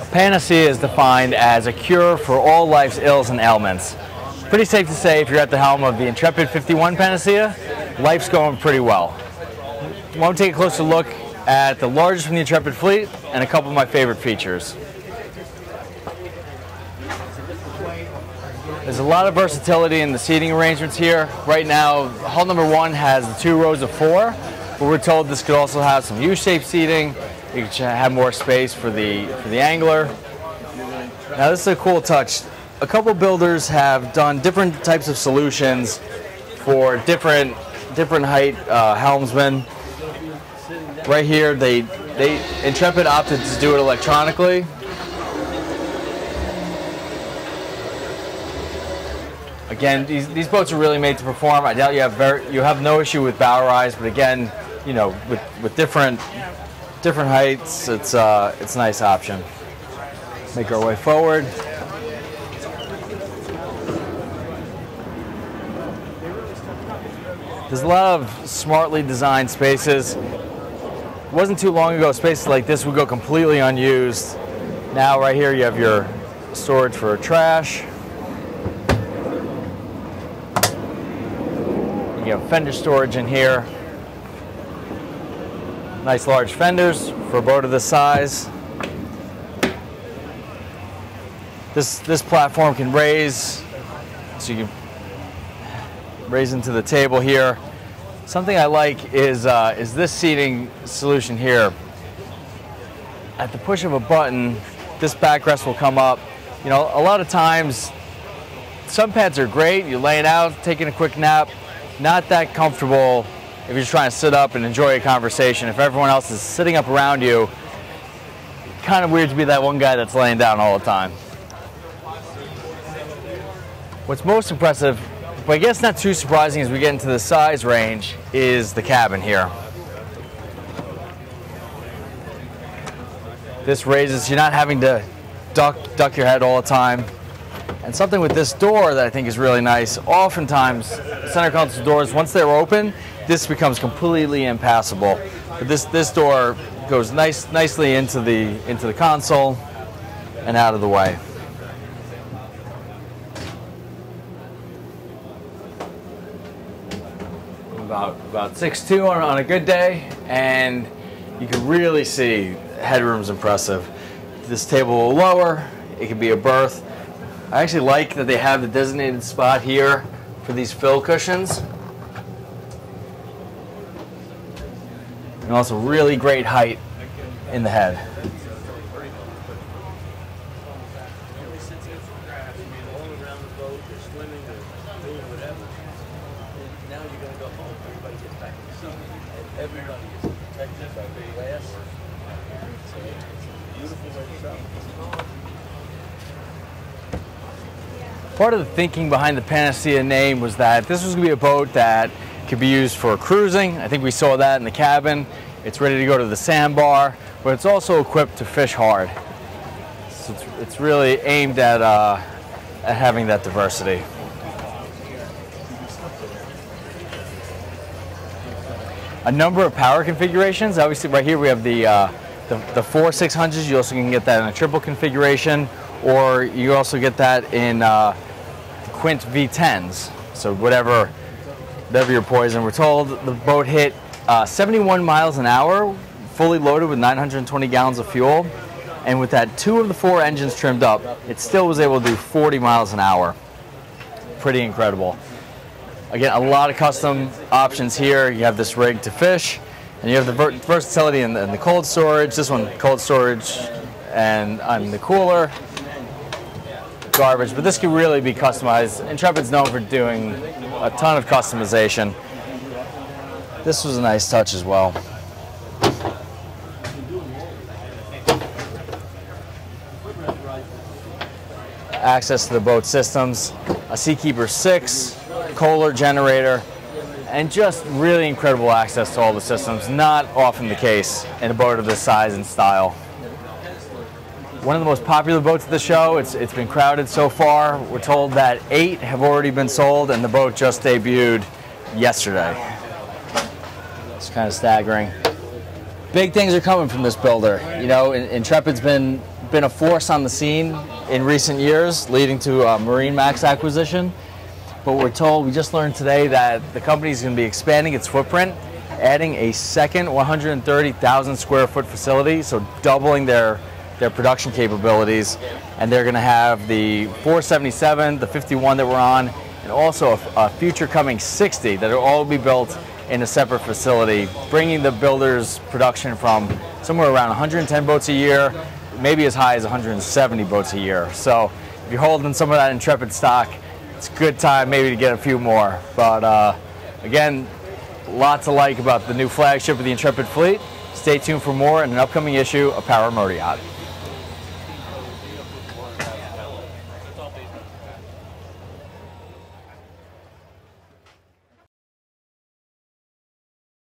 A panacea is defined as a cure for all life's ills and ailments. Pretty safe to say if you're at the helm of the Intrepid 51 Panacea, life's going pretty well. Want to take a closer look at the largest from the Intrepid fleet and a couple of my favorite features. There's a lot of versatility in the seating arrangements here. Right now, hull number one has two rows of four, but we're told this could also have some U-shaped seating you can have more space for the, for the angler. Now this is a cool touch. A couple builders have done different types of solutions for different different height uh, helmsmen. Right here, they they Intrepid opted to do it electronically. Again, these, these boats are really made to perform. I doubt you have very, you have no issue with bow rise, but again, you know, with, with different different heights. It's uh, it's a nice option. Make our way forward. There's a lot of smartly designed spaces. It wasn't too long ago spaces like this would go completely unused. Now right here you have your storage for trash. You have fender storage in here. Nice large fenders for a boat of this size. This, this platform can raise, so you can raise into the table here. Something I like is, uh, is this seating solution here. At the push of a button, this backrest will come up. You know, a lot of times, some pads are great. You're laying out, taking a quick nap, not that comfortable if you're just trying to sit up and enjoy a conversation, if everyone else is sitting up around you, kind of weird to be that one guy that's laying down all the time. What's most impressive, but I guess not too surprising as we get into the size range, is the cabin here. This raises, you're not having to duck, duck your head all the time. And something with this door that I think is really nice, oftentimes center console doors, once they're open, this becomes completely impassable. But this this door goes nice nicely into the into the console and out of the way. About about 6'2 on, on a good day, and you can really see headroom's impressive. This table will lower, it can be a berth. I actually like that they have the designated spot here for these fill cushions. And also really great height in the head. Part of the thinking behind the Panacea name was that this was going to be a boat that could be used for cruising. I think we saw that in the cabin. It's ready to go to the sandbar, but it's also equipped to fish hard. So it's, it's really aimed at, uh, at having that diversity. A number of power configurations. Obviously, right here we have the, uh, the, the four 600s. You also can get that in a triple configuration, or you also get that in uh, Quint V10s. So whatever whatever your poison. We're told the boat hit uh, 71 miles an hour, fully loaded with 920 gallons of fuel. And with that two of the four engines trimmed up, it still was able to do 40 miles an hour. Pretty incredible. Again, a lot of custom options here. You have this rig to fish, and you have the versatility in the, in the cold storage. This one, cold storage, and on the cooler garbage, but this could really be customized. Intrepid's known for doing a ton of customization. This was a nice touch as well. Access to the boat systems, a Seakeeper 6, Kohler generator, and just really incredible access to all the systems. Not often the case in a boat of this size and style one of the most popular boats at the show. It's, it's been crowded so far. We're told that eight have already been sold and the boat just debuted yesterday. It's kind of staggering. big things are coming from this builder. You know, Intrepid's been been a force on the scene in recent years, leading to uh, a MarineMax acquisition. But we're told, we just learned today that the company is going to be expanding its footprint, adding a second 130,000 square foot facility, so doubling their their production capabilities. And they're going to have the 477, the 51 that we're on, and also a, a future coming 60 that will all be built in a separate facility, bringing the builder's production from somewhere around 110 boats a year, maybe as high as 170 boats a year. So if you're holding some of that Intrepid stock, it's a good time maybe to get a few more. But uh, again, lots to like about the new flagship of the Intrepid fleet. Stay tuned for more in an upcoming issue of Power Yacht.